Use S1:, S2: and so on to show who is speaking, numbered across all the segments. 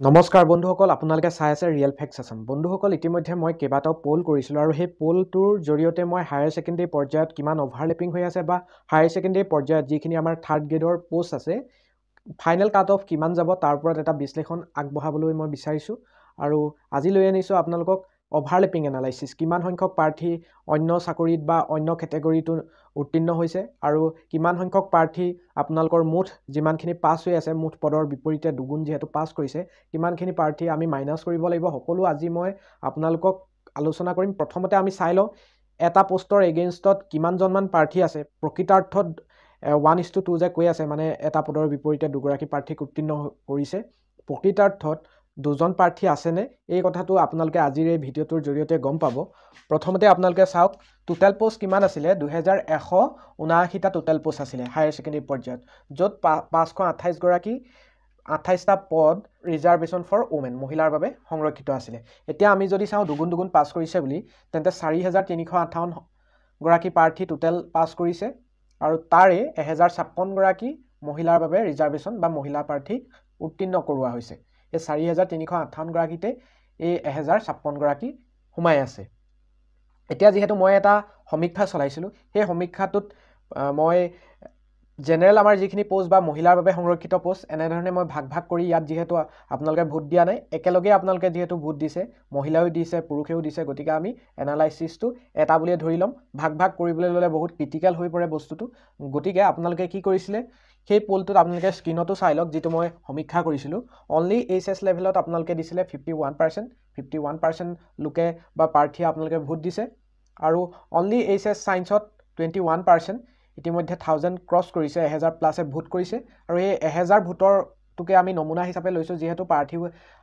S1: নমস্কাৰ বন্ধুসকল আপোনালোকে চাই আছে ৰিয়েল ফেক্টছ আছাম বন্ধুসকল ইতিমধ্যে মই কেইবাটাও পল কৰিছিলোঁ আৰু সেই পলটোৰ জৰিয়তে মই হায়াৰ ছেকেণ্ডেৰী পৰ্যায়ত কিমান অভাৰলেপিং হৈ আছে বা হায়াৰ ছেকেণ্ডেৰী পৰ্যায়ত যিখিনি আমাৰ থাৰ্ড গ্ৰেডৰ পষ্ট আছে ফাইনেল কাট অফ কিমান যাব তাৰ ওপৰত এটা বিশ্লেষণ আগবঢ়াবলৈ মই বিচাৰিছোঁ। আৰু আজি লৈ আনিছোঁ আপোনালোকক অভাৰলেপিং এনালাইচিছ কিমান সংখ্যক প্ৰাৰ্থী অন্য চাকৰিত বা অন্য কেটেগৰীটো উত্তীৰ্ণ হৈছে আৰু কিমান সংখ্যক প্ৰাৰ্থী আপোনালোকৰ মুঠ যিমানখিনি পাছ হৈ আছে মুঠ পদৰ বিপৰীতে দুগুণ যিহেতু পাছ কৰিছে কিমানখিনি প্ৰাৰ্থী আমি মাইনাছ কৰিব লাগিব সকলো আজি মই আপোনালোকক আলোচনা কৰিম। প্ৰথমতে আমি চাই লওঁ এটা পষ্টৰ এগেইনষ্টত কিমানজনমান প্ৰাৰ্থী আছে প্ৰকৃতাৰ্থত ওৱান ইজ টু টু যে কৈ আছে মানে এটা পদৰ বিপৰীতে দুগৰাকী প্ৰাৰ্থীক উত্তীৰ্ণ কৰিছে প্ৰকৃতাৰ্থত দুজন প্ৰাৰ্থী আছেনে? এই কথাটো আপোনালোকে আজিৰ এই ভিডিঅ'টোৰ জৰিয়তে গম পাব। প্ৰথমতে আপোনালোকে চাওক টোটেল পষ্ট কিমান আছিলে? দুহেজাৰ এশ ঊনাশীটা টোটেল পষ্ট আছিলে হায়াৰ ছেকেণ্ডেৰী পৰ্যায়ত য'ত পা পাঁচশ আঠাইছগৰাকী আঠাইছটা পদ ৰিজাৰ্ভেশ্যন ফৰ ওমেন মহিলাৰ বাবে সংৰক্ষিত আছিলে। এতিয়া আমি যদি চাওঁ দুগুণ দুগুণ পাছ কৰিছে বুলি তেন্তে চাৰি হেজাৰ তিনিশ আঠাৱন্নগৰাকী প্ৰাৰ্থী টোটেল পাছ কৰিছে আৰু তাৰে এহেজাৰ ছাপন্নগৰাকী মহিলাৰ বাবে ৰিজাৰ্ভেশ্যন বা মহিলা প্ৰাৰ্থীক উত্তীৰ্ণ কৰোৱা হৈছে। এই চাৰি হেজাৰ তিনিশ আঠাৱন্নগৰাকীতে এই এহেজাৰ ছাপন্নগৰাকী সোমাই আছে। এতিয়া যিহেতু মই এটা সমীক্ষা চলাইছিলোঁ সেই সমীক্ষাটোত মই জেনেৰেল আমাৰ যিখিনি পষ্ট বা মহিলাৰ বাবে সংৰক্ষিত পষ্ট এনেধৰণে মই ভাগ ভাগ কৰি ইয়াত যিহেতু আপোনালোকে ভোট দিয়া নাই একেলগে আপোনালোকে যিহেতু ভোট দিছে মহিলাও দিছে পুৰুষেও দিছে গতিকে আমি এনালাইচিছটো এটা বুলিয়ে ধৰি ল'ম। ভাগ ভাগ কৰিবলৈ ল'লে বহুত ক্ৰিটিকেল হৈ পৰে বস্তুটো। গতিকে আপোনালোকে কি কৰিছিলে সেই পলটোত আপোনালোকে স্ক্ৰীণতো চাই লওক যিটো মই সমীক্ষা কৰিছিলোঁ। অনলি এইচ এছ লেভেলত আপোনালোকে দিছিলে fifty one percent fifty one percent লোকে বা প্ৰাৰ্থীয়ে আপোনালোকে ভোট দিছে। আৰু অনলি এইচ এছ ছায়েন্সত টুৱেণ্টি ওৱান পাৰ্চেণ্ট ইতিমধ্যে থাউজেণ্ড ক্ৰছ কৰিছে এহেজাৰ প্লাছে ভোট কৰিছে। আৰু এই এহেজাৰ ভোটৰটোকে আমি নমুনা হিচাপে লৈছোঁ যিহেতু প্ৰাৰ্থী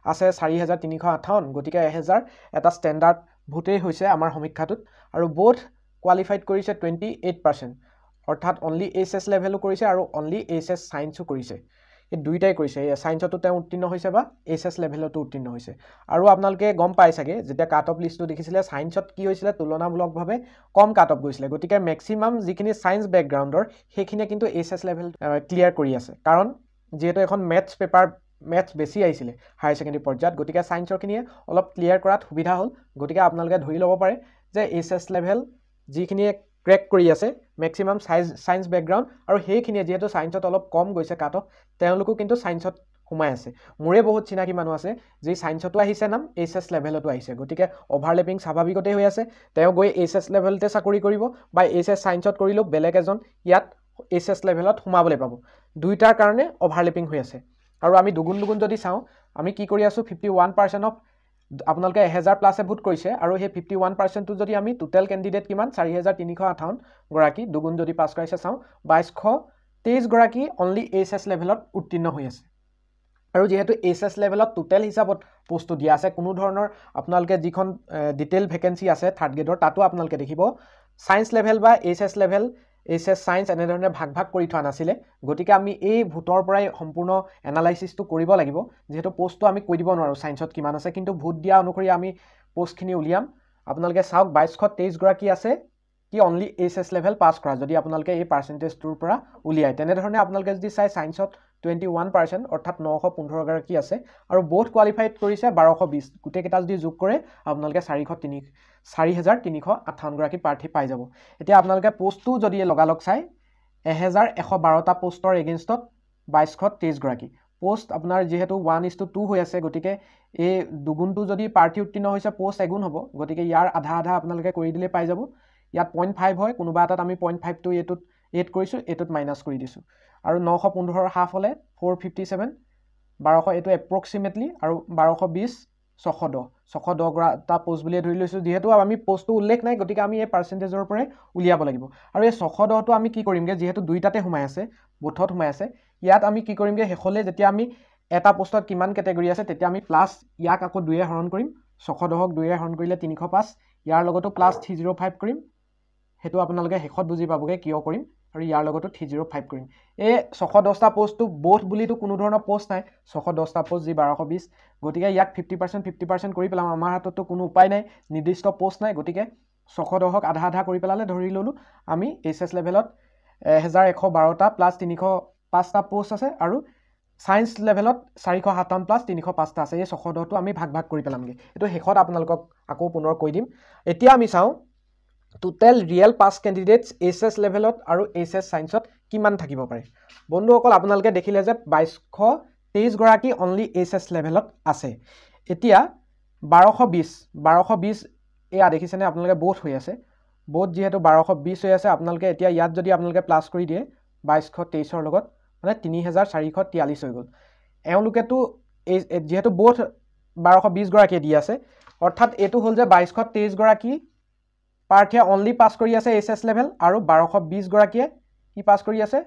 S1: আছে চাৰি হেজাৰ তিনিশ আঠাৱন্ন গতিকে এহেজাৰ এটা ষ্টেণ্ডাৰ্ড ভোটেই হৈছে আমাৰ সমীক্ষাটোত। আৰু বোথ কোৱালিফাইড কৰিছে টুৱেণ্টি এইট পাৰ্চেণ্ট অৰ্থাৎ অনলি এইচ এছ লেভেলো কৰিছে আৰু অনলি এইচ এছ ছায়েন্সো কৰিছে। এই দুইটাই কৰিছে। ছায়েন্সতো তেওঁ উত্তীৰ্ণ হৈছে বা এইচ এছ লেভেলতো উত্তীৰ্ণ হৈছে। আৰু আপোনালোকে গম পাই চাগে যেতিয়া কাট অফ লিষ্টটো দেখিছিলে ছায়েন্সত কি হৈছিলে তুলনামূলকভাৱে কম কাট অফ গৈছিলে। গতিকে মেক্সিমাম যিখিনি ছায়েন্স বেকগ্ৰাউণ্ডৰ সেইখিনিয়ে কিন্তু এইচ এছ লেভেল ক্লিয়াৰ কৰি আছে। কাৰণ যিহেতু এখন মেথছ পেপাৰ মেথছ বেছি আহিছিলে হায়াৰ ছেকেণ্ডেৰী পৰ্যায়ত গতিকে ছায়েন্সৰখিনিয়ে অলপ ক্লিয়াৰ কৰাত সুবিধা হ'ল। গতিকে আপোনালোকে ধৰি ল'ব পাৰে যে এইচ এছ লেভেল যিখিনিয়ে ক্ৰেক কৰি আছে মেক্সিমাম চাইজ ছায়েন্স বেকগ্ৰাউণ্ড আৰু সেইখিনিয়ে যিহেতু ছায়েন্সত অলপ কম গৈছে কাট অফ তেওঁলোকো কিন্তু ছায়েন্সত সোমাই আছে। মোৰে বহুত চিনাকি মানুহ আছে যি ছায়েন্সতো আহিছে নাম এইচ এছ লেভেলতো আহিছে। গতিকে অভাৰলেপিং স্বাভাৱিকতেই হৈ আছে তেওঁ গৈ এইচ এছ লেভেলতে চাকৰি কৰিব বা এইচ এছ ছায়েন্সত কৰিলেও বেলেগ এজন ইয়াত এইচ এছ লেভেলত সোমাবলৈ পাব। দুইটাৰ কাৰণে অভাৰলেপিং হৈ আছে। আৰু আমি দুগুণ দুগুণ যদি চাওঁ আমি কি কৰি আছোঁ ফিফটি ওৱান পাৰ্চেণ্ট অফ আপোনালোকে এহেজাৰ প্লাছে ভোট কৰিছে আৰু সেই ফিফটি ওৱান পাৰ্চেণ্টটো যদি আমি টোটেল কেণ্ডিডেট কিমান? চাৰি হেজাৰ তিনিশ আঠাৱন্নগৰাকী দুগুণ যদি পাছ কৰাইছে চাওঁ। বাইছশ তেইছগৰাকী অনলি এইচ এছ লেভেলত উত্তীৰ্ণ হৈ আছে। আৰু যিহেতু এইচ এছ লেভেলত টোটেল হিচাপত পষ্টটো দিয়া আছে কোনো ধৰণৰ আপোনালোকে যিখন ডিটেইল ভেকেঞ্চি আছে থাৰ্ড গ্ৰেডৰ তাতো আপোনালোকে দেখিব। ছায়েন্স লেভেল বা H S level H S science এনেধৰণে ভাগ ভাগ কৰি থোৱা নাছিলে। গতিকে আমি এই ভোটৰ পৰাই সম্পূৰ্ণ এনালাইচিছটো কৰিব লাগিব। যিহেতু পষ্টটো আমি কৈ দিব নোৱাৰোঁ ছায়েন্সত কিমান আছে। কিন্তু ভোট দিয়া অনুসৰি আমি পষ্টখিনি উলিয়াম। আপোনালোকে চাওক বাইছশ তেইছগৰাকী আছে? কি only H S level pass কৰা যদি আপোনালোকে এই পাৰ্চেণ্টেজটোৰ পৰা উলিয়ায়। তেনেধৰণে আপোনালোকে যদি চাই ছায়েন্সত টুৱেণ্টি ওৱান পাৰ্চেণ্ট অৰ্থাৎ নশ পোন্ধৰগৰাকী আছে? আৰু ব'থ কোৱালিফাইড কৰিছে বাৰশ বিছ গোটেইকেইটা যদি যোগ কৰে আপোনালোকে চাৰিশ তিনি চাৰি হেজাৰ তিনিশ আঠাৱন্নগৰাকী প্ৰাৰ্থী পাই যাব। এতিয়া আপোনালোকে পষ্টটো যদি লগালগ চাই এহেজাৰ এশ বাৰটা পষ্টৰ এগেইনষ্টত বাইছশ তেইছগৰাকী পষ্ট আপোনাৰ যিহেতু ওৱান ইজ টু টু হৈ আছে গতিকে এই দুগুণটো যদি প্ৰাৰ্থী উত্তীৰ্ণ হৈছে পষ্ট এগুণ হ'ব। গতিকে ইয়াৰ আধা আধা আপোনালোকে কৰি দিলেই পাই যাব। ইয়াত পইণ্ট ফাইভ হয় কোনোবা এটাত আমি পইণ্ট ফাইভটো এইটোত এইট কৰিছোঁ এইটোত মাইনাছ কৰি দিছোঁ। আৰু নশ পোন্ধৰ হাফ হ'লে ফ'ৰ ফিফটি ছেভেন বাৰশ এইটো এপ্ৰক্সিমেটলি আৰু বাৰশ বিছ ছশ দহ। ছশ দহটা পষ্ট বুলিয়ে ধৰি লৈছোঁ যিহেতু আমি পষ্টটো উল্লেখ নাই গতিকে আমি এই পাৰ্চেণ্টেজৰ পৰাই উলিয়াব লাগিব। আৰু এই ছশ দহটো আমি কি কৰিমগৈ যিহেতু দুইটাতে সোমাই আছে বুথত সোমাই আছে ইয়াত আমি কি কৰিমগৈ শেষলৈ যেতিয়া আমি এটা পষ্টত কিমান কেটেগৰী আছে তেতিয়া আমি প্লাছ ইয়াক আকৌ দুয়ে হৰণ কৰিম। ছশ দহক দুয়ে হৰণ কৰিলে তিনিশ পাঁচ ইয়াৰ লগতো প্লাছ থ্ৰী জিৰ' ফাইভ কৰিম। সেইটো আপোনালোকে শেষত বুজি পাবগৈ কিয় কৰিম। আৰু ইয়াৰ লগতো থ্ৰী জিৰ' ফাইভ কৰিম। এই ছশ দহটা পষ্টটো ব'থ বুলিতো কোনো ধৰণৰ পষ্ট নাই ছশ দহটা পষ্ট যি বাৰশ বিছ গতিকে ইয়াক ফিফটি পাৰ্চেণ্ট ফিফটি পাৰ্চেণ্ট কৰি পেলাম। আমাৰ হাতততো কোনো উপায় নাই নিৰ্দিষ্ট পষ্ট নাই। গতিকে ছশ দহক আধা আধা কৰি পেলালে ধৰি ল'লোঁ আমি এইচ এছ লেভেলত এহেজাৰ এশ বাৰটা প্লাছ তিনিশ পাঁচটা পষ্ট আছে আৰু ছায়েন্স লেভেলত চাৰিশ সাতাৱন্ন প্লাছ তিনিশ পাঁচটা আছে। এই ছশ দহটো আমি ভাগ ভাগ কৰি পেলামগৈ। এইটো শেষত আপোনালোকক আকৌ পুনৰ কৈ দিম। এতিয়া আমি চাওঁ total real pass candidates H S লেভেলত আৰু এইচ এছ ছায়েন্সত কিমান থাকিব পাৰে? বন্ধুসকল আপোনালোকে দেখিলে যে বাইছশ তেইছগৰাকী অনলি এইচ এছ লেভেলত আছে। এতিয়া বাৰশ বিছ বাৰশ বিছ এয়া দেখিছেনে? আপোনালোকে বোধ হৈ আছে। বোধ যিহেতু বাৰশ বিছ হৈ আছে আপোনালোকে এতিয়া ইয়াত যদি আপোনালোকে প্লাছ কৰি দিয়ে বাইছশ তেইছৰ লগত মানে তিনি হেজাৰ চাৰিশ তিয়াল্লিছ হৈ গ'ল। এওঁলোকেতো এই যিহেতু বোধ বাৰশ বিছগৰাকীয়ে দি আছে অৰ্থাৎ এইটো হ'ল যে বাইছশ তেইছগৰাকী প্ৰাৰ্থীয়ে অনলি পাছ কৰি আছে এইচ এছ লেভেল আৰু বাৰশ বিছগৰাকীয়ে কি পাছ কৰি আছে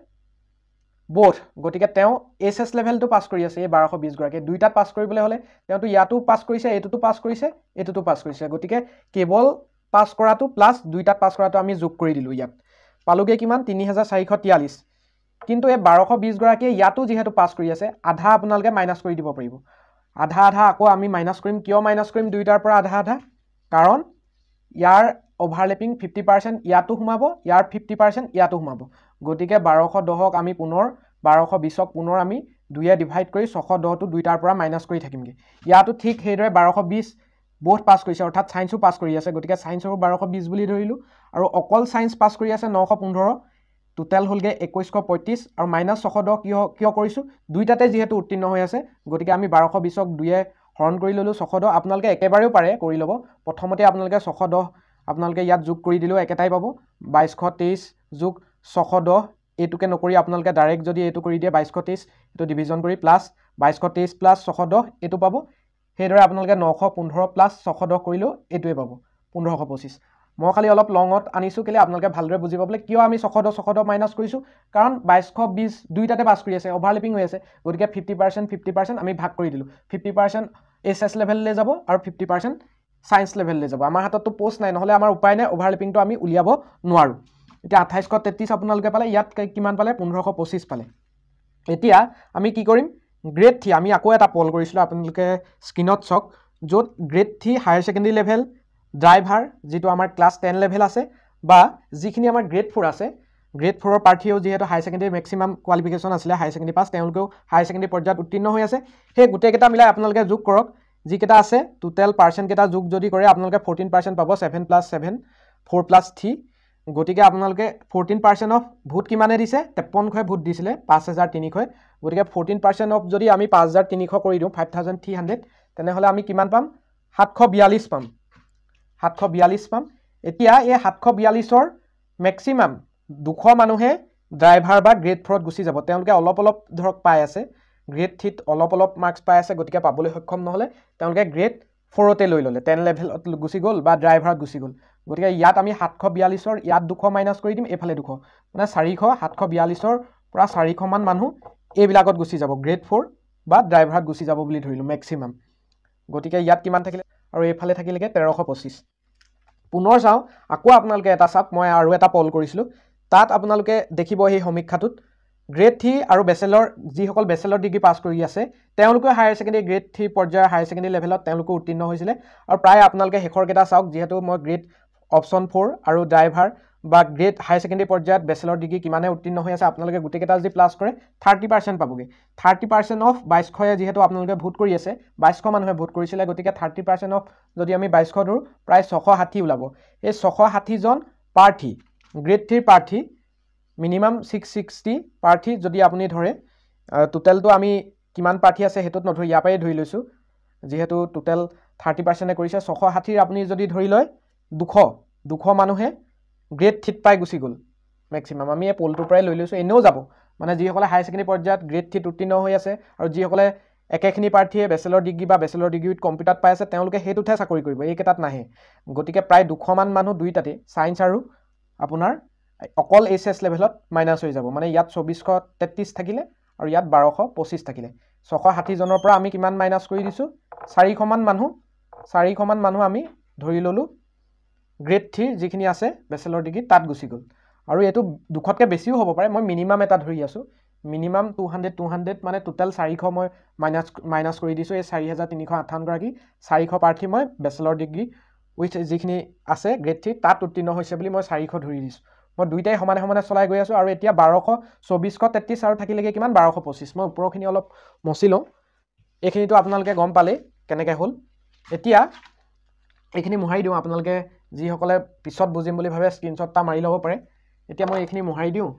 S1: বোধ গতিকে তেওঁ এইচ এছ লেভেলটো পাছ কৰি আছে এই বাৰশ বিছগৰাকীয়ে দুইটাত পাছ কৰিবলৈ হ'লে তেওঁতো ইয়াতো পাছ কৰিছে এইটোতো পাছ কৰিছে এইটোতো পাছ কৰিছে। গতিকে কেৱল পাছ কৰাটো প্লাছ দুইটাত পাছ কৰাটো আমি যোগ কৰি দিলোঁ ইয়াত। পালোগৈ কিমান? তিনি হাজাৰ চাৰিশ তিয়াল্লিছ। কিন্তু এই বাৰশ বিছগৰাকীয়ে ইয়াতো যিহেতু পাছ কৰি আছে আধা আপোনালোকে মাইনাছ কৰি দিব পাৰিব। আধা আধা আকৌ আমি মাইনাছ কৰিম। কিয় মাইনাছ কৰিম? দুইটাৰ পৰা আধা আধা। কাৰণ ইয়াৰ অভাৰলেপিং ফিফটি পাৰ্চেণ্ট ইয়াতো সোমাব ইয়াৰ ফিফটি পাৰ্চেণ্ট ইয়াতো সোমাব। গতিকে বাৰশ দহক আমি পুনৰ বাৰশ বিছক পুনৰ আমি দুয়ে ডিভাইড কৰি ছশ দহটো দুইটাৰ পৰা মাইনাছ কৰি থাকিমগৈ। ইয়াতো ঠিক সেইদৰে বাৰশ বিছ বোধ পাছ কৰিছে অৰ্থাৎ ছায়েন্সো পাছ কৰি আছে। গতিকে ছায়েন্সৰো বাৰশ বিছ বুলি ধৰিলোঁ। আৰু অকল ছায়েন্স পাছ কৰি আছে নশ পোন্ধৰ টোটেল হ'লগৈ একৈছশ পঁয়ত্ৰিছ আৰু মাইনাছ ছশ দহ কিয় কিয় কৰিছোঁ? দুইটাতে যিহেতু উত্তীৰ্ণ হৈ আছে গতিকে আমি বাৰশ বিছক দুয়ে হৰণ কৰি ল'লোঁ। ছশ দহ আপোনালোকে একেবাৰেও পাৰে কৰি ল'ব। প্ৰথমতে আপোনালোকে ছশ দহ আপোনালোকে ইয়াত যোগ কৰি দিলেও একেটাই পাব। বাইছশ তেইছ যোগ ছশ দহ এইটোকে নকৰি আপোনালোকে ডাইৰেক্ট যদি এইটো কৰি দিয়ে বাইছশ তেইছ এইটো ডিভিজন কৰি প্লাছ বাইছশ তেইছ প্লাছ ছশ দহ এইটো পাব। সেইদৰে আপোনালোকে নশ পোন্ধৰ প্লাছ ছশ দহ কৰিলেও এইটোৱে পাব পোন্ধৰশ পঁচিছ। মই খালি অলপ লঙত আনিছোঁ কেলৈ আপোনালোকে ভালদৰে বুজি পাবলৈ কিয় আমি ছশ দহ ছশ দহ মাইনাছ কৰিছোঁ? কাৰণ বাইছশ বিছ দুইটাতে পাছ কৰি আছে অভাৰলেপিং হৈ আছে। গতিকে ফিফটি পাৰ্চেণ্ট ফিফটি পাৰ্চেণ্ট আমি ভাগ কৰি দিলোঁ। ফিফটি পাৰ্চেণ্ট এইচ এছ লেভেললৈ যাব আৰু ফিফটি পাৰ্চেণ্ট ছায়েন্স লেভেললৈ যাব। আমাৰ হাতততো প'ষ্ট নাই নহ'লে আমাৰ উপায় নাই অভাৰলেপিংটো আমি উলিয়াব নোৱাৰোঁ। এতিয়া আঠাইছশ তেত্ৰিছ আপোনালোকে পালে ইয়াত কিমান পালে? পোন্ধৰশ পঁচিছ পালে। এতিয়া আমি কি কৰিম? গ্ৰেড থ্ৰী আমি আকৌ এটা পল কৰিছিলোঁ আপোনালোকে স্ক্ৰীণত চাওক য'ত grade three higher secondary level driver যিটো আমাৰ ক্লাছ টেন লেভেল আছে বা যিখিনি আমাৰ গ্ৰেড ফ'ৰ আছে গ্ৰেড ফ'ৰৰ প্ৰাৰ্থীয়েও যিহেতু হায়াৰ ছেকেণ্ডেৰী মেক্সিমাম কোৱালিফিকেশ্যন আছিলে হায়াৰ ছেকেণ্ডেৰী পাছ তেওঁলোকেও হায়াৰ ছেকেণ্ডেৰী পৰ্যায়ত উত্তীৰ্ণ হৈ আছে। সেই গোটেইকেইটা মিলাই আপোনালোকে যোগ কৰক। যিকেইটা আছে টোটেল পাৰ্চেণ্টকেইটা যোগ যদি কৰে আপোনালোকে ফৰ্টিন পাৰ্চেণ্ট পাব seven plus seven four plus three গতিকে আপোনালোকে ফৰ্টিন পাৰ্চেণ্ট অফ ভোট কিমানে দিছে? তেপন্নশই ভোট দিছিলে পাঁচ হাজাৰ তিনিশই গতিকে ফৰ্টিন পাৰ্চেণ্ট অফ যদি আমি পাঁচ হাজাৰ তিনিশ কৰি দিওঁ ফাইভ থাউজেণ্ড থ্ৰী হাণ্ড্ৰেড তেনেহ'লে আমি কিমান পাম? সাতশ বিয়াল্লিছ পাম। সাতশ বিয়াল্লিছ পাম। এতিয়া এই সাতশ বিয়াল্লিছৰ মেক্সিমাম দুশ মানুহে ড্ৰাইভাৰ বা গ্ৰেড ফ'ৰত গুচি যাব। তেওঁলোকে অলপ অলপ ধৰক পাই আছে। গ্ৰেড থ্ৰীত অলপ অলপ মাৰ্কছ পাই আছে গতিকে পাবলৈ সক্ষম নহ'লে তেওঁলোকে গ্ৰেড ফ'ৰতে লৈ ল'লে। টেন লেভেলত গুচি গ'ল বা ড্ৰাইভাৰত গুচি গ'ল। গতিকে ইয়াত আমি সাতশ বিয়াল্লিছৰ ইয়াত দুশ মাইনাছ কৰি দিম এইফালে দুশ। মানে চাৰিশ সাতশ বিয়াল্লিছৰ পৰা চাৰিশমান মানুহ এইবিলাকত গুচি যাব গ্ৰেড ফ'ৰ বা ড্ৰাইভাৰত গুচি যাব বুলি ধৰিলোঁ মেক্সিমাম গতিকে ইয়াত কিমান থাকিলে আৰু এইফালে থাকিলেগৈ তেৰশ পঁচিছ। পুনৰ চাওঁ আকৌ আপোনালোকে এটা চাওক মই আৰু এটা পল কৰিছিলোঁ। তাত আপোনালোকে দেখিব সেই সমীক্ষাটোত গ্ৰেড থ্ৰী আৰু বেচেলৰ যিসকল বেচেলৰ ডিগ্ৰী পাছ কৰি আছে তেওঁলোকেও হায়াৰ ছেকেণ্ডেৰী গ্ৰেড থ্ৰী পৰ্যায়ৰ হায়াৰ ছেকেণ্ডেৰী লেভেলত তেওঁলোকো উত্তীৰ্ণ হৈছিলে। আৰু প্ৰায় আপোনালোকে শেষৰকেইটা চাওক যিহেতু মই গ্ৰেড অপশ্যন ফ'ৰ আৰু ড্ৰাইভাৰ বা গ্ৰেড হায়াৰ ছেকেণ্ডেৰী পৰ্যায়ত বেচেলৰ ডিগ্ৰী কিমানে উত্তীৰ্ণ হৈ আছে আপোনালোকে গোটেইকেইটা যদি প্লাছ কৰে থাৰ্টি পাৰ্চেণ্ট পাবগৈ। থাৰ্টি পাৰ্চেণ্ট অফ বাইছশয়ে যিহেতু আপোনালোকে ভোট কৰি আছে বাইছশ মানুহে ভোট কৰিছিলে গতিকে থাৰ্টি পাৰ্চেণ্ট অফ যদি আমি বাইছশ ধৰোঁ প্ৰায় ছশ ষাঠি ওলাব। এই ছশ ষাঠিজন প্ৰাৰ্থী গ্ৰেড থ্ৰীৰ প্ৰাৰ্থী মিনিমাম ছিক্স ছিক্সটি প্ৰাৰ্থী যদি আপুনি ধৰে টোটেলটো আমি কিমান প্ৰাৰ্থী আছে সেইটোত নধৰি ইয়াৰ পৰাই ধৰি লৈছোঁ। যিহেতু টোটেল থাৰ্টি পাৰ্চেণ্টে কৰিছে ছশ ষাঠিৰ আপুনি যদি ধৰি লয় দুশ দুশ মানুহে গ্ৰেড থ্ৰীত পাই গুচি গ'ল মেক্সিমাম আমি এই পলটোৰ পৰাই লৈ লৈছোঁ এনেও যাব। মানে যিসকলে হায়াৰ ছেকেণ্ডেৰী পৰ্যায়ত গ্ৰেড থ্ৰীত উত্তীৰ্ণ হৈ আছে আৰু যিসকলে একেখিনি প্ৰাৰ্থীয়ে বেচেলৰ ডিগ্ৰী বা বেচেলৰ ডিগ্ৰী উইথ কম্পিউটাৰত পাই আছে তেওঁলোকে সেইটোতহে চাকৰি কৰিব এইকেইটাত নাহে। গতিকে প্ৰায় দুশমান মানুহ দুইটাতে ছায়েন্স আৰু আপোনাৰ অকল এইচ এছ লেভেলত মাইনাছ হৈ যাব। মানে ইয়াত চৌবিছশ তেত্ৰিছ থাকিলে আৰু ইয়াত বাৰশ পঁচিছ থাকিলে। ছশ ষাঠিজনৰ পৰা আমি কিমান মাইনাছ কৰি দিছোঁ? চাৰিশমান মানুহ চাৰিশমান মানুহ আমি ধৰি ল'লোঁ গ্ৰেড থ্ৰীৰ যিখিনি আছে বেচেলৰ ডিগ্ৰী তাত গুচি গ'ল। আৰু এইটো দুশতকৈ বেছিও হ'ব পাৰে। মই মিনিমাম এটা ধৰি আছোঁ। Minimum two hundred two hundred মানে টোটেল চাৰিশ মই মাইনাছ মাইনাছ কৰি দিছোঁ। এই চাৰি হাজাৰ তিনিশ আঠাৱন্নগৰাকী চাৰিশ প্ৰাৰ্থী মই বেচেলৰ ডিগ্ৰী উইথ যিখিনি আছে গ্ৰেড থ্ৰী তাত উত্তীৰ্ণ হৈছে বুলি মই চাৰিশ ধৰি দিছোঁ। মই দুইটাই সমানে সমানে চলাই গৈ আছোঁ আৰু এতিয়া বাৰশ চৌবিছশ তেত্ৰিছ আৰু থাকিলেগৈ কিমান? বাৰশ পঁচিছ। মই ওপৰখিনি অলপ মচি লওঁ। এইখিনিতো আপোনালোকে গম পালেই কেনেকৈ হ'ল। এতিয়া এইখিনি মোহাৰি দিওঁ। আপোনালোকে যিসকলে পিছত বুজিম বুলি ভাবে স্ক্ৰীণশ্বট এটা মাৰি ল'ব পাৰে। এতিয়া মই এইখিনি মোহাৰি দিওঁ।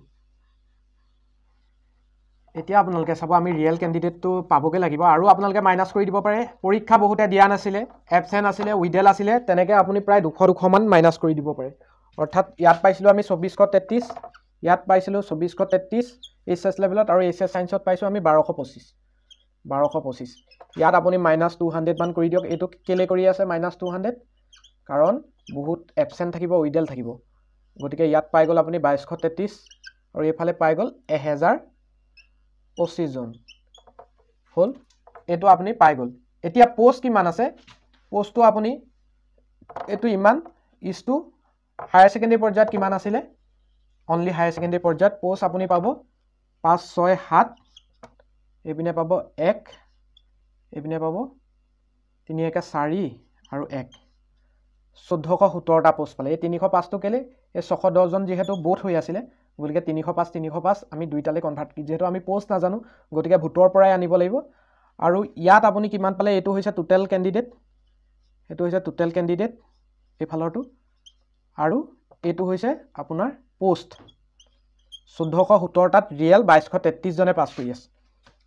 S1: এতিয়া আপোনালোকে চাব আমি ৰিয়েল কেণ্ডিডেটটো পাবগৈ লাগিব। আৰু আপোনালোকে মাইনাছ কৰি দিব পাৰে। পৰীক্ষা বহুতে দিয়া নাছিলে এবচেণ্ট আছিলে উইডেল আছিলে। তেনেকৈ আপুনি প্ৰায় দুশ দুশমান মাইনাছ কৰি দিব পাৰে। অৰ্থাৎ ইয়াত পাইছিলোঁ আমি চৌবিছশ তেত্ৰিছ ইয়াত পাইছিলোঁ চৌবিছশ তেত্ৰিছ এইচ এছ লেভেলত আৰু এইচ এছ ছাইন্সত পাইছোঁ আমি বাৰশ পঁচিছ বাৰশ পঁচিছ। ইয়াত আপুনি মাইনাছ টু হাণ্ড্ৰেডমান কৰি দিয়ক এইটো কেলৈ কৰি আছে মাইনাছ টু হাণ্ড্ৰেড কাৰণ বহুত এবচেণ্ট থাকিব উইডেল থাকিব। গতিকে ইয়াত পাই গ'ল আপুনি বাইছশ তেত্ৰিছ আৰু এইফালে পাই গ'ল এহেজাৰ পঁচিছজন হ'ল এইটো আপুনি পাই গ'ল। এতিয়া প'ষ্ট কিমান আছে? প'ষ্টটো আপুনি এইটো ইমান ইজটো হায়াৰ ছেকেণ্ডেৰী পৰ্যায়ত কিমান আছিলে? অনলি হায়াৰ ছেকেণ্ডেৰী পৰ্যায়ত প'ষ্ট আপুনি পাব পাঁচ ছয় সাত এইপিনে পাব এক এইপিনে পাব তিনি একে চাৰি আৰু এক। চৈধ্যশ সোতৰটা প'ষ্ট পালে। এই তিনিশ পাঁচটো কেলৈ? এই ছশ দহজন যিহেতু বোধ হৈ আছিলে গতিকে তিনিশ পাঁচ তিনিশ পাঁচ আমি দুইটালৈ কনভাৰ্ট যিহেতু আমি প'ষ্ট নাজানো গতিকে ভোটৰ পৰাই আনিব লাগিব। আৰু ইয়াত আপুনি কিমান পালে? এইটো হৈছে টোটেল কেণ্ডিডেট এইটো হৈছে টোটেল কেণ্ডিডেট এইফালৰটো। আৰু এইটো হৈছে আপোনাৰ প'ষ্ট চৈধ্যশ সোতৰটাত ৰিয়েল বাইছশ তেত্ৰিছজনে পাছ কৰি আছে।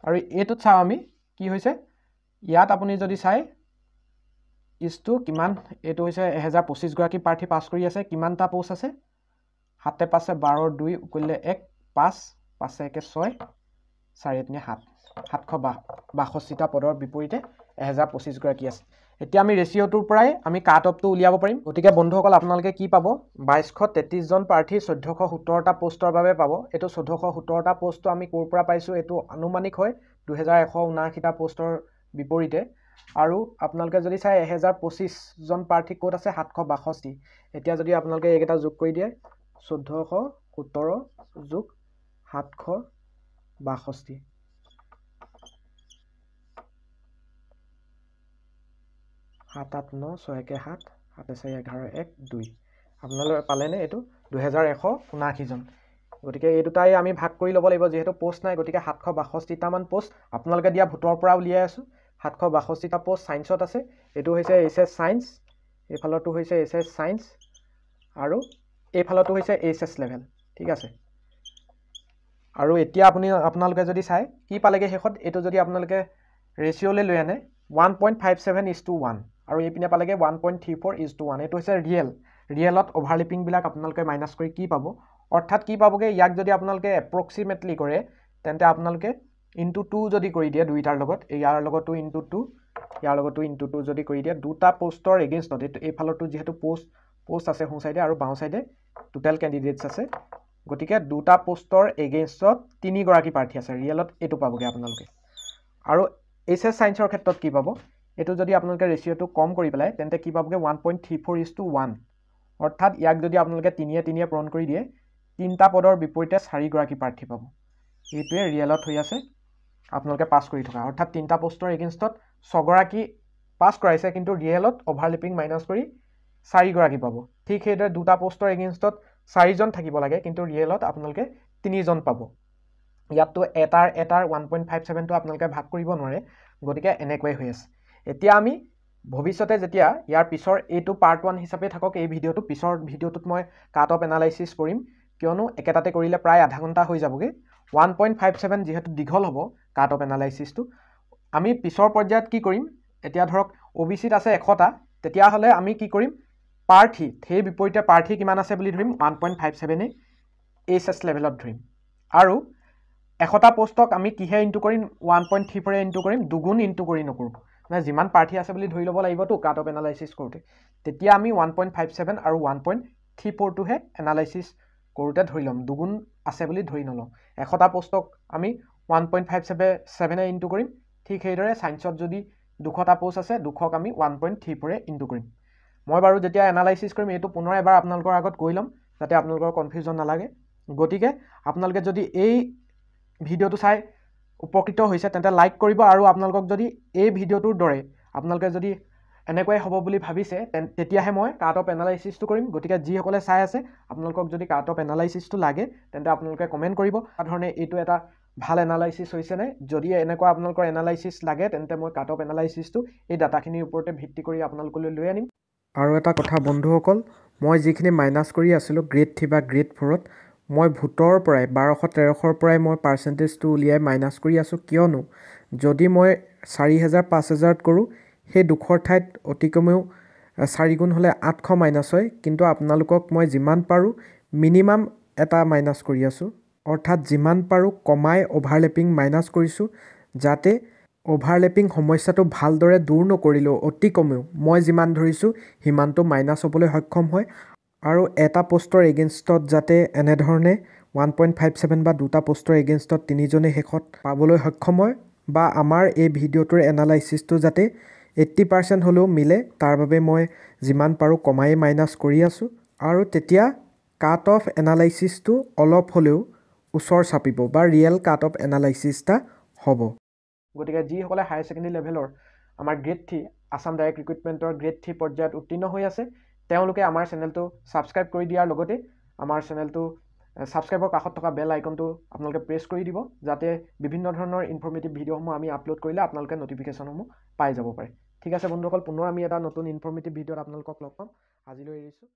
S1: আৰু এইটোত চাওঁ আমি কি হৈছে ইয়াত আপুনি যদি চাই ইজটো কিমান এইটো হৈছে এহেজাৰ পঁচিছগৰাকী প্ৰাৰ্থী পাছ কৰি আছে কিমানটা প'ষ্ট আছে? সাতে পাঁচে বাৰৰ দুই উকলিলে এক পাঁচ পাঁচে একে ছয় চাৰি তিনি সাত। সাতশ বা বাষষ্ঠিটা পদৰ বিপৰীতে এহেজাৰ পঁচিছগৰাকী আছে। এতিয়া আমি ৰেচিঅ'টোৰ পৰাই আমি কাট অফটো উলিয়াব পাৰিম। গতিকে বন্ধুসকল আপোনালোকে কি পাব? বাইছশ তেত্ৰিছজন প্ৰাৰ্থী চৈধ্যশ সোতৰটা পষ্টৰ বাবে পাব। এইটো চৈধ্যশ সোতৰটা পষ্টটো আমি ক'ৰ পৰা পাইছোঁ? এইটো আনুমানিক হয় দুহেজাৰ এশ ঊনাশীটা পষ্টৰ বিপৰীতে। আৰু আপোনালোকে যদি চাই এহেজাৰ পঁচিছজন প্ৰাৰ্থী ক'ত আছে? সাতশ বাষষ্ঠি। এতিয়া যদি আপোনালোকে এইকেইটা যোগ কৰি দিয়ে চৈধ্যশ সোতৰ যোগ সাতশ বাষষ্ঠি। সাত আঠ ন ছয়কে সাত সাতে চাৰি এঘাৰ এক দুই। আপোনালোকে পালেনে এইটো? দুহেজাৰ এশ ঊনাশীজন গতিকে এই দুটাই আমি ভাগ কৰি ল'ব লাগিব যিহেতু পষ্ট নাই গতিকে সাতশ বাষষ্ঠিটামান পষ্ট আপোনালোকে দিয়া ভোটৰ পৰা উলিয়াই আছোঁ। সাতশ বাষষ্ঠিটা পষ্ট ছায়েন্সত আছে। এইটো হৈছে এইচ এছ ছায়েন্স এইফালৰটো হৈছে এইচ এছ ছায়েন্স আৰু এইফালতো হৈছে এইচ এছ লেভেল ঠিক আছে? আৰু এতিয়া আপুনি আপোনালোকে যদি চাই কি পালেগৈ শেষত? এইটো যদি আপোনালোকে ৰেচিঅ'লৈ লৈ আনে one point five seven is to one আৰু এইপিনে পালেগৈ one point three four is to one এইটো হৈছে ৰিয়েল ৰিয়েলত অভাৰলিপিংবিলাক আপোনালোকে মাইনাছ কৰি কি পাব? অৰ্থাৎ কি পাবগৈ? ইয়াক যদি আপোনালোকে এপ্ৰক্সিমেটলি কৰে তেন্তে আপোনালোকে ইনটু টু যদি কৰি দিয়ে দুইটাৰ লগত ইয়াৰ লগতো ইনটু টু ইয়াৰ লগতো ইনটু টু যদি কৰি দিয়ে দুটা পষ্টৰ এগেইনষ্টত এইটো এইফালতো যিহেতু পষ্ট পষ্ট আছে সোঁ চাইডে আৰু বাওঁ চাইডে টোটেল কেণ্ডিডেটছ আছে। গতিকে দুটা পষ্টৰ এগেইনষ্টত তিনিগৰাকী প্ৰাৰ্থী আছে। ৰিয়েলত এইটো পাবগৈ আপোনালোকে। আৰু এইচ এছ ছায়েন্সৰ ক্ষেত্ৰত কি পাব? এইটো যদি আপোনালোকে ৰেচিঅ'টো কম কৰি পেলাই তেন্তে কি পাবগৈ? One point three four is to one অৰ্থাৎ ইয়াক যদি আপোনালোকে তিনিয়ে তিনিয়ে পূৰণ কৰি দিয়ে তিনিটা পদৰ বিপৰীতে চাৰিগৰাকী প্ৰাৰ্থী পাব। এইটোৱে ৰিয়েলত হৈ আছে আপোনালোকে পাছ কৰি থকা। অৰ্থাৎ তিনিটা পষ্টৰ এগেইনষ্টত ছগৰাকী পাছ কৰাইছে কিন্তু ৰিয়েলত অভাৰলিপিং মাইনাছ কৰি চাৰিগৰাকী পাব। ঠিক সেইদৰে দুটা পষ্টৰ এগেইনষ্টত চাৰিজন থাকিব লাগে কিন্তু ৰিয়েলত আপোনালোকে তিনিজন পাব। ইয়াততো এটাৰ এটাৰ ওৱান পইণ্ট ফাইভ ছেভেনটো আপোনালোকে ভাগ কৰিব নোৱাৰে গতিকে এনেকুৱাই হৈ আছে। এতিয়া আমি ভৱিষ্যতে যেতিয়া ইয়াৰ পিছৰ এইটো পাৰ্ট ওৱান হিচাপে থাকক এই ভিডিঅ'টো পিছৰ ভিডিঅ'টোত মই কাট অফ এনালাইচিছ কৰিম। কিয়নো একেটাতে কৰিলে প্ৰায় আধা ঘণ্টা হৈ যাবগৈ। ওৱান পইণ্ট ফাইভ ছেভেন যিহেতু দীঘল হ'ব কাট অফ এনালাইচিছটো আমি পিছৰ পৰ্যায়ত কি কৰিম? এতিয়া ধৰক অ' বি চিত আছে এশটা। তেতিয়াহ'লে আমি কি কৰিম? প্ৰাৰ্থী সেই বিপৰীতে প্ৰাৰ্থী কিমান আছে বুলি ধৰিম? ওৱান পইণ্ট ফাইভ ছেভেনেই এইচ এছ লেভেলত ধৰিম। আৰু এশটা পষ্টক আমি কিহে ইনটু কৰিম? ওৱান পইণ্ট থ্ৰী ফ'ৰে ইনটু কৰিম। দুগুণ ইনটু কৰি নকৰোঁ। মানে যিমান প্ৰাৰ্থী আছে বুলি ধৰি ল'ব লাগিবতো কাট অফ এনালাইচিছ কৰোঁতে তেতিয়া আমি ওৱান পইণ্ট ফাইভ ছেভেন আৰু ওৱান পইণ্ট থ্ৰী ফ'ৰটোহে এনালাইচিছ কৰোঁতে ধৰি ল'ম দুগুণ আছে বুলি ধৰি নলওঁ। এশটা পষ্টক আমি ওৱান পইণ্ট ফাইভ ছেভেন ছেভেনে ইনটু কৰিম ঠিক সেইদৰে ছায়েন্সত যদি দুশটা পষ্ট আছে দুশক আমি ওৱান পইণ্ট থ্ৰী ফ'ৰে ইনটু কৰিম। মই বাৰু যেতিয়া এনালাইচিছ কৰিম এইটো পুনৰ এবাৰ আপোনালোকৰ আগত কৈ ল'ম যাতে আপোনালোকৰ কনফিউজন নালাগে। গতিকে আপোনালোকে যদি এই ভিডিঅ'টো চাই উপকৃত হৈছে তেন্তে লাইক কৰিব আৰু আপোনালোকক যদি এই ভিডিঅ'টোৰ দৰে আপোনালোকে যদি এনেকুৱাই হ'ব বুলি ভাবিছে তেতিয়াহে মই অফ এনালাইচিছটো কৰিম। গতিকে যিসকলে চাই আছে আপোনালোকক যদি অফ এনালাইচিছটো লাগে তেন্তে আপোনালোকে কমেণ্ট কৰিব। ধৰণে এইটো এটা ভাল এনালাইচিছ হৈছেনে যদি এনেকুৱা আপোনালোকৰ এনালাইচিছ লাগে তেন্তে মই অফ এনালাইচিছটো এই ডাটাখিনিৰ ওপৰতে ভিত্তি কৰি আপোনালোকলৈ লৈ আনিম। আৰু এটা কথা বন্ধুসকল মই যিখিনি মাইনাছ কৰি আছিলোঁ গ্ৰেড থ্ৰী বা গ্ৰেড ফ'ৰত মই ভোটৰ পৰাই বাৰশ তেৰশৰ পৰাই মই পাৰ্চেণ্টেজটো উলিয়াই মাইনাছ কৰি আছোঁ কিয়নো যদি মই চাৰি হেজাৰ পাঁচ হেজাৰত কৰোঁ সেই দুখৰ ঠাইত অতি কমেও চাৰিগুণ হ'লে আঠশ মাইনাছ হয়। কিন্তু আপোনালোকক মই যিমান পাৰোঁ মিনিমাম এটা মাইনাছ কৰি আছোঁ। অৰ্থাৎ যিমান পাৰোঁ কমাই অ'ভাৰলেপিং মাইনাছ কৰিছোঁ যাতে অ'ভাৰলেপিং সমস্যাটো ভালদৰে দূৰ নকৰিলেও অতি কমেও মই যিমান ধৰিছোঁ সিমানটো মাইনাছ হ'বলৈ সক্ষম হয়। আৰু এটা প'ষ্টৰ এগেইনষ্টত যাতে এনেধৰণে ওৱান পইণ্ট ফাইভ ছেভেন বা দুটা প'ষ্টৰ এগেইনষ্টত তিনিজনে শেষত পাবলৈ সক্ষম হয় বা আমাৰ এই ভিডিঅ'টোৰ এনালাইচিছটো যাতে এইট্টি পাৰ্চেণ্ট হ'লেও মিলে তাৰ বাবে মই যিমান পাৰোঁ কমাই মাইনাছ কৰি আছোঁ। আৰু তেতিয়া কাট অফ এনালাইচিছটো অলপ হ'লেও ওচৰ চাপিব বা ৰিয়েল কাট অফ এনালাইচিছ এটা হ'ব। গতিকে যিসকলে হায়াৰ ছেকেণ্ডেৰী লেভেলৰ আমাৰ গ্ৰেড থ্ৰী আছাম ডাইৰেক্ট ৰিক্ৰুইটমেণ্টৰ গ্ৰেড থ্ৰী পৰ্যায়ত উত্তীৰ্ণ হৈ আছে তেওঁলোকে আমাৰ চেনেলটো ছাবস্ক্ৰাইব কৰি দিয়াৰ লগতে আমাৰ চেনেলটো ছাবস্ক্ৰাইবৰ কাষত থকা বেল আইকনটো আপোনালোকে প্ৰেছ কৰি দিব যাতে বিভিন্ন ধৰণৰ ইনফৰ্মেটিভ ভিডিঅ'সমূহ আমি আপলোড কৰিলে আপোনালোকে নটিফিকেশ্যনসমূহ পাই যাব পাৰে। ঠিক আছে বন্ধুসকল পুনৰ আমি এটা নতুন ইনফৰ্মেটিভ ভিডিঅ'ত আপোনালোকক লগ পাম। আজিলৈ এৰিছোঁ।